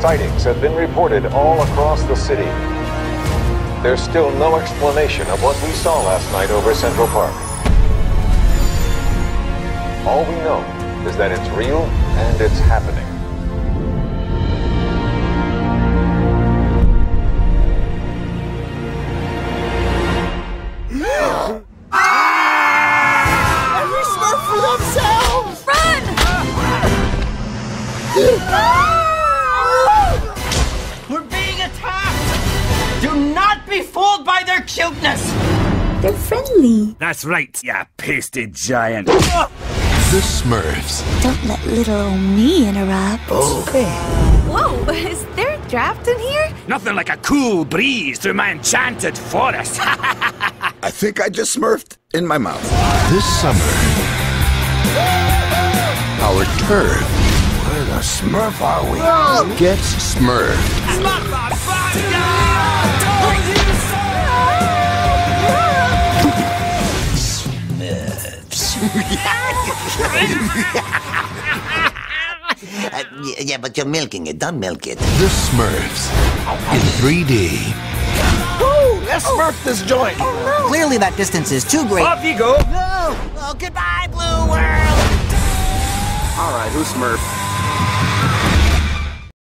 Sightings have been reported all across the city. There's still no explanation of what we saw last night over Central Park. All we know is that it's real and it's happening. Every Smurf for themselves! Run! be fooled by their cuteness! They're friendly. That's right, ya pasted giant. The Smurfs. Don't let little old me interrupt. Okay. Whoa, is there a draft in here? Nothing like a cool breeze through my enchanted forest. I think I just smurfed in my mouth. This summer, our turf. Where the Smurf are we? Gets smurfed. Uh, yeah, but you're milking it. Don't milk it. The Smurfs in 3D. Woo! Let's Smurf this joint! Clearly, that distance is too great. Off you go. No! Oh, goodbye, Blue World! Alright, who's Smurf?